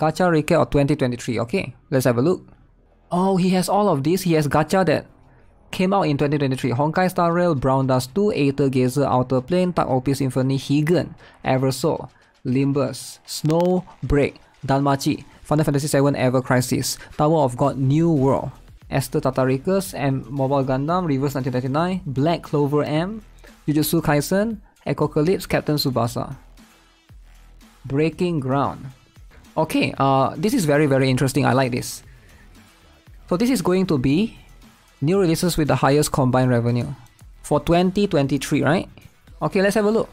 Gacha recap of 2023. Okay, let's have a look. Oh, he has all of this. He has gacha that came out in 2023. Honkai Star Rail, Brown Dust 2, Aether Gazer, Outer Plane, Takt OP Symphony, Higan, Eversoul, Limbus, Snow Break, Danmachi, Final Fantasy VII Ever Crisis, Tower of God New World, Aster Tatariqus, and Mobile Gundam, Reverse 1999, Black Clover M, Jujutsu Kaisen, Echocalypse, Captain Tsubasa. Breaking Ground. Okay, uh, this is very very interesting. I like this. So this is going to be new releases with the highest combined revenue for 2023, right? Okay, let's have a look.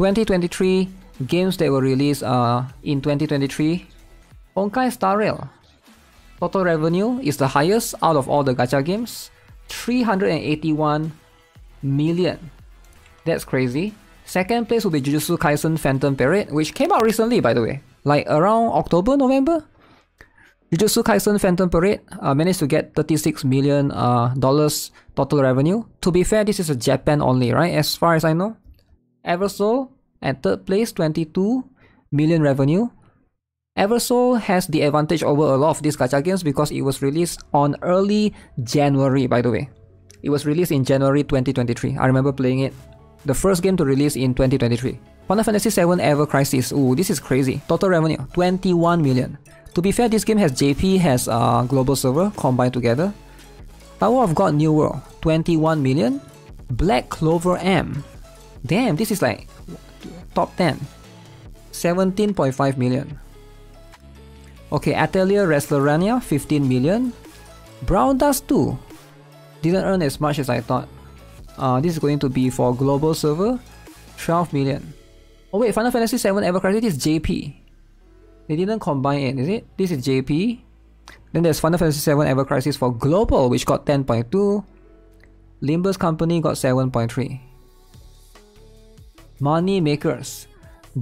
2023 games that were released uh, in 2023. Honkai Star Rail. Total revenue is the highest out of all the gacha games. 381 million. That's crazy. Second place will be Jujutsu Kaisen Phantom Parade, which came out recently by the way. Like around October, November? Jujutsu Kaisen Phantom Parade uh, managed to get 36 million uh, dollars total revenue. To be fair, this is a Japan only, right? As far as I know. Eversoul at third place, 22 million revenue. Eversoul has the advantage over a lot of these gacha games because it was released on early January, by the way. It was released in January 2023. I remember playing it. The first game to release in 2023. Final Fantasy VII Ever Crisis. Ooh, this is crazy. Total revenue, 21 million. To be fair, this game has JP, has uh, global server combined together. Tower of God New World, 21 million. Black Clover M. Damn, this is like top 10. 17.5 million. Okay, Atelier Resleriana, 15 million. Brown Dust 2. Didn't earn as much as I thought. Uh, this is going to be for global server, 12 million. Oh wait, Final Fantasy VII Ever Crisis is JP. They didn't combine it, is it? This is JP. Then there's Final Fantasy VII Ever Crisis for Global, which got 10.2. Limbus Company got 7.3. Money makers.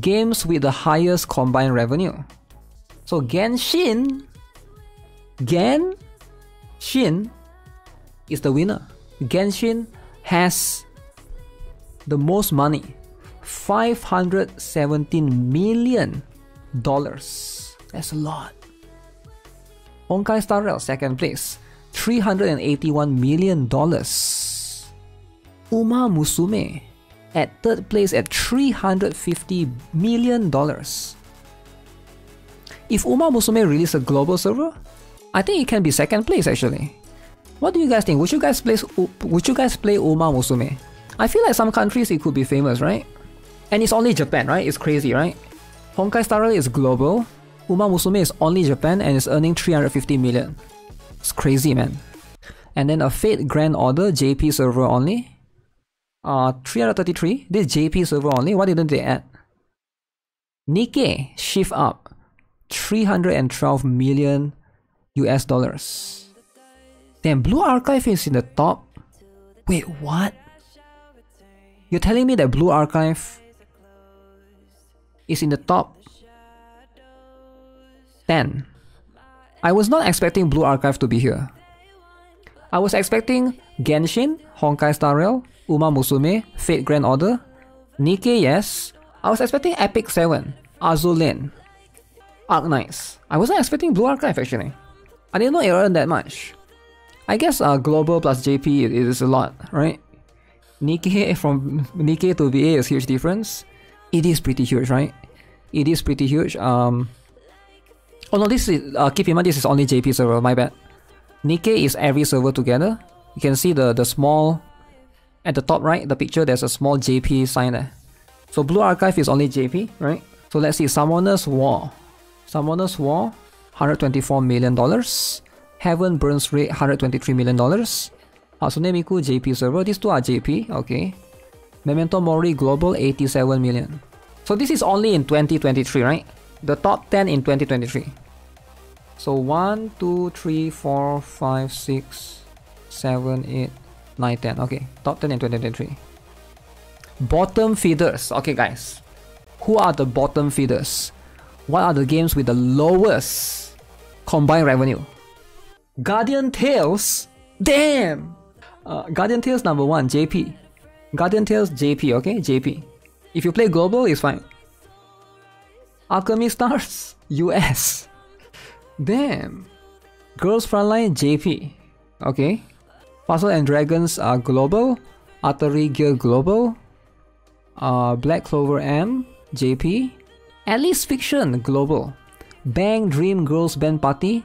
Games with the highest combined revenue. So Genshin, Genshin is the winner. Genshin has the most money, 517 million dollars. That's a lot. Honkai Star Rail second place, 381 million dollars. Uma Musume at third place at 350 million dollars. If Uma Musume release a global server, I think it can be second place actually. What do you guys think? Would you guys play Would you guys play Uma Musume? I feel like some countries it could be famous, right? And it's only Japan, right? It's crazy, right? Honkai Star Rail is global. Uma Musume is only Japan and is earning 350 million. It's crazy, man. And then a Fate Grand Order JP server only. Uh, 333. This JP server only. Why didn't they add? Nikke Shift Up. 312 million US dollars. Then Blue Archive is in the top. Wait, what? You're telling me that Blue Archive is in the top 10. I was not expecting Blue Archive to be here. I was expecting Genshin, Honkai Star Rail, Uma Musume, Fate Grand Order, Nikke, yes. I was expecting Epic 7, Azur Lane, Arknights. I wasn't expecting Blue Archive actually. I didn't know it earned that much. I guess uh, Global plus JP is a lot, right? Nikke from Nikke to VA is huge difference. It is pretty huge, right? It is pretty huge. Um, oh no, this is uh, keep in mind this is only JP server. My bad. Nikke is every server together. You can see the the small at the top right, the picture. There's a small JP sign there. So Blue Archive is only JP, right? So let's see. Summoner's War. Summoner's War, 124 million dollars. Heaven Burns Red, 123 million dollars. Hatsune Miku JP server, these two are JP, okay. Memento Mori Global 87 million. So this is only in 2023, right? The top 10 in 2023. So 1, 2, 3, 4, 5, 6, 7, 8, 9, 10. Okay, top 10 in 2023. Bottom feeders. Okay, guys. Who are the bottom feeders? What are the games with the lowest combined revenue? Guardian Tales? Damn! Uh, Guardian Tales number one, JP. Guardian Tales JP, okay? JP. If you play global, it's fine. Alchemy Stars, US. Damn. Girls Frontline JP. Okay. Puzzle and Dragons are global. Artery Gear global. Uh, Black Clover M JP. Alice Fiction global. Bang Dream Girls Band Party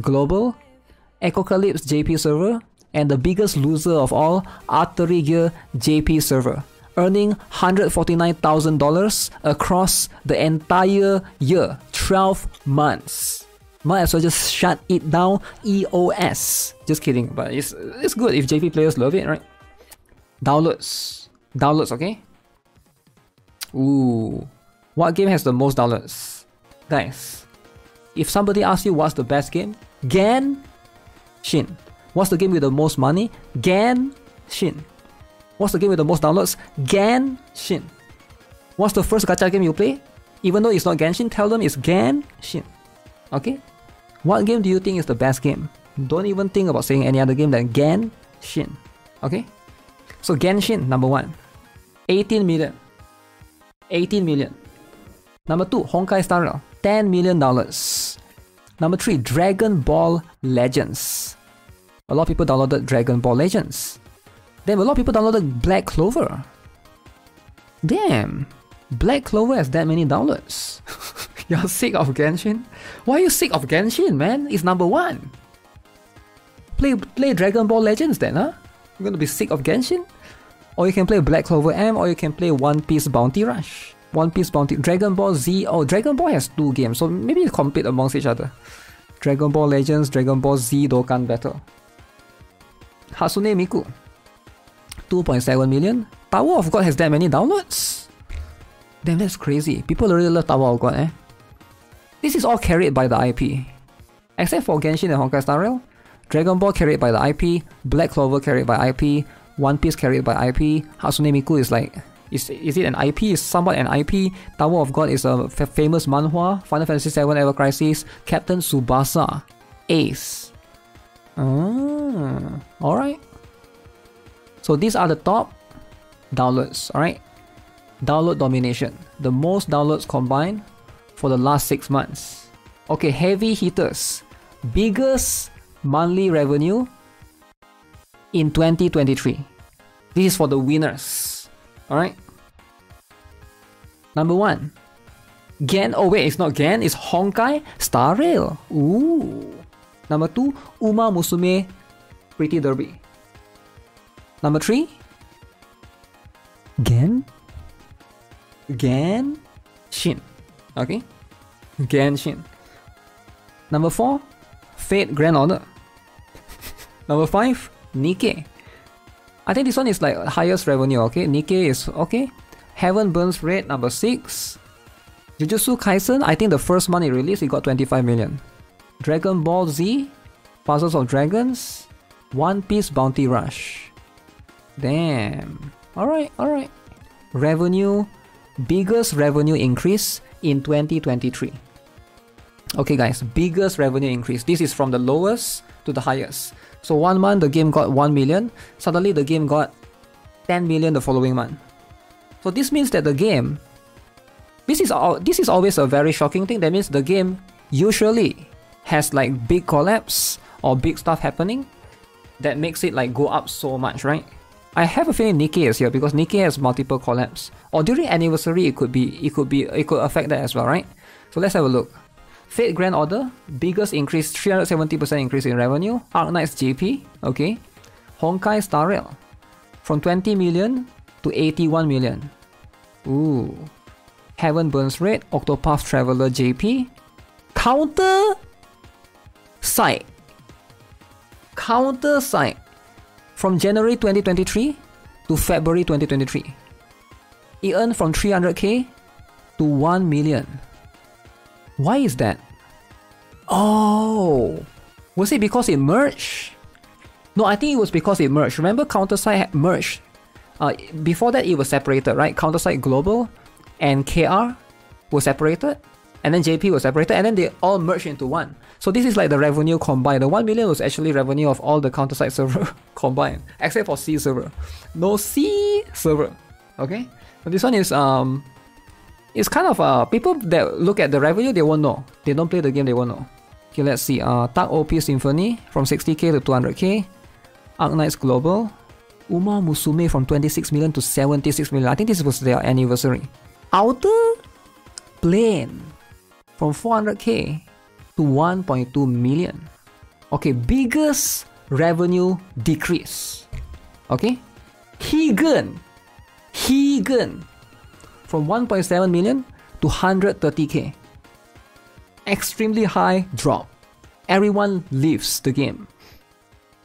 global. Echocalypse JP server. And the biggest loser of all, Artery Gear JP server earning $149,000 across the entire year, 12 months. Might as well just shut it down, EOS. Just kidding, but it's, it's good if JP players love it, right? Downloads. Downloads, okay? Ooh. What game has the most downloads? Guys, if somebody asks you what's the best game, Gan Shin. What's the game with the most money? Gan Shin. What's the game with the most downloads? Genshin. What's the first gacha game you play? Even though it's not Genshin, tell them it's Genshin. Okay? What game do you think is the best game? Don't even think about saying any other game than Genshin. Okay? So Genshin, number one. 18 million. 18 million. Number two, Honkai Star Rail. 10 million dollars. Number three, Dragon Ball Legends. A lot of people downloaded Dragon Ball Legends. Damn, a lot of people downloaded Black Clover. Damn, Black Clover has that many downloads. You're sick of Genshin? Why are you sick of Genshin, man? It's number one. Play play Dragon Ball Legends then, huh? You're gonna be sick of Genshin? Or you can play Black Clover M, or you can play One Piece Bounty Rush. One Piece Bounty, Dragon Ball Z. Oh, Dragon Ball has two games, so maybe compete amongst each other. Dragon Ball Legends, Dragon Ball Z Dokkan Battle. Hatsune Miku. 2.7 million. Tower of God has that many downloads? Damn, that's crazy. People really love Tower of God, eh? This is all carried by the IP. Except for Genshin and Honkai Star Rail. Dragon Ball carried by the IP, Black Clover carried by IP, One Piece carried by IP, Hatsune Miku is like is, is it an IP? Is somewhat an IP. Tower of God is a famous manhwa. Final Fantasy VII Ever Crisis. Captain Tsubasa, Ace. Ah, alright. So these are the top downloads, alright? Download domination. The most downloads combined for the last six months. Okay, heavy hitters. Biggest monthly revenue in 2023. This is for the winners. Alright? Number one. Gen. Oh wait, it's not Gen, it's Honkai Star Rail. Ooh. Number two, Uma Musume Pretty Derby. Number three, Gen. Gen Shin. Okay? Gen Shin. Number four, Fate Grand Order. Number five, Nikke. I think this one is like highest revenue, okay? Nikke is okay. Heaven Burns Red, number six. Jujutsu Kaisen, I think the first month it released, it got 25 million. Dragon Ball Z, Puzzles of Dragons, One Piece Bounty Rush. Damn. Alright, alright. Revenue, biggest revenue increase in 2023. Okay, guys, biggest revenue increase. This is from the lowest to the highest. So one month the game got 1 million, suddenly the game got 10 million the following month. So this means that the game this is all this is always a very shocking thing. That means the game usually has like big collapse or big stuff happening that makes it like go up so much, right? I have a feeling Nikke is here because Nikke has multiple collapse. Or during anniversary, it could be, it could be, it could affect that as well, right? So let's have a look. Fate Grand Order, biggest increase, 370% increase in revenue. Arknights JP, okay. Honkai Star Rail, from 20 million to 81 million. Ooh. Heaven Burns Red, Octopath Traveler JP. Counter Site. CounterSide from January 2023 to February 2023. It earned from 300k to 1 million. Why is that? Oh, was it because it merged? No, I think it was because it merged. Remember, CounterSide had merged. Uh, before that, it was separated, right? CounterSide Global and KR were separated, and then JP was separated, and then they all merged into one. So this is like the revenue combined. The 1 million was actually revenue of all the CounterSide server combined, except for C server. No C server. Okay? But this one is um it's kind of uh people that look at the revenue they won't know. They don't play the game, they won't know. Okay, let's see. Uh, Takt OP Symphony from 60k to 200k. Arknights Global. Uma Musume from 26 million to 76 million. I think this was their anniversary. Outer Plane from 400k to 1.2 million. Okay, biggest revenue decrease. Okay, Higan, Higan from 1.7 million to 130k. Extremely high drop. Everyone leaves the game.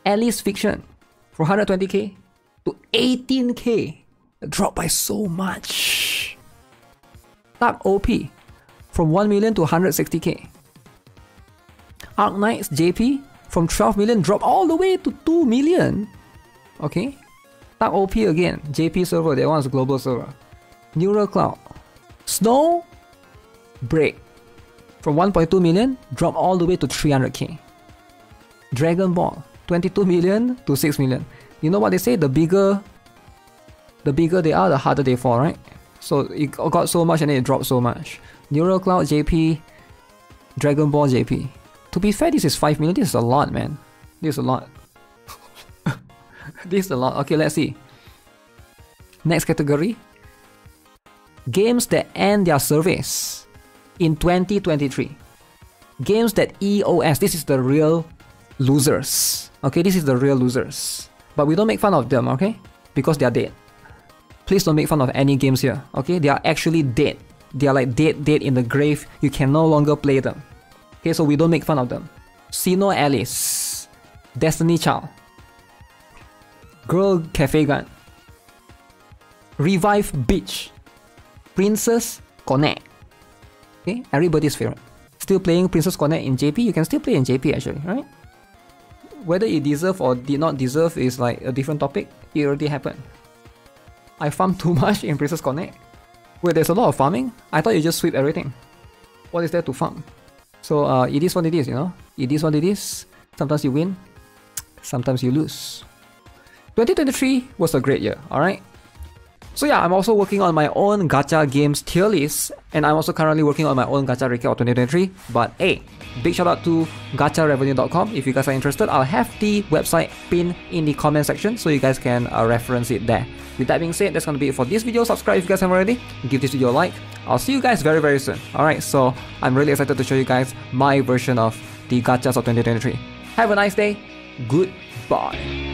Alice Fiction from 120k to 18k. Drop by so much. Takt OP from 1 million to 160k. Arknights JP from 12 million drop all the way to 2 million. Okay. Takt OP again. JP server, that one's global server. Neural Cloud. Snow Break from 1.2 million drop all the way to 300k. Dragon Ball 22 million to 6 million. You know what they say? The bigger the bigger they are, the harder they fall, right? So it got so much and it dropped so much. Neural Cloud JP, Dragon Ball JP. To be fair, this is 5 million. This is a lot, man. This is a lot. this is a lot. Okay, let's see. Next category. Games that end their service in 2023. Games that EOS, this is the real losers. Okay, this is the real losers. But we don't make fun of them, okay? Because they are dead. Please don't make fun of any games here, okay? They are actually dead. They are like dead, dead in the grave. You can no longer play them. Okay, so we don't make fun of them. SINoALICE, Destiny Child, Girl Cafe Gun, Revived Witch, Princess Connect. Okay, everybody's favorite. Still playing Princess Connect in JP? You can still play in JP actually, right? Whether it deserve or did not deserve is like a different topic. It already happened. I farmed too much in Princess Connect. Wait, there's a lot of farming? I thought you just sweep everything. What is there to farm? So uh, it is what it is, you know? It is what it is. Sometimes you win, sometimes you lose. 2023 was a great year, alright? So yeah, I'm also working on my own gacha games tier list, and I'm also currently working on my own gacha recap of 2023. But hey, big shout out to gacharevenue.com. If you guys are interested, I'll have the website pinned in the comment section so you guys can uh, reference it there. With that being said, that's gonna be it for this video. Subscribe if you guys haven't already. Give this video a like. I'll see you guys very very soon. Alright, so I'm really excited to show you guys my version of the gachas of 2023. Have a nice day. Goodbye.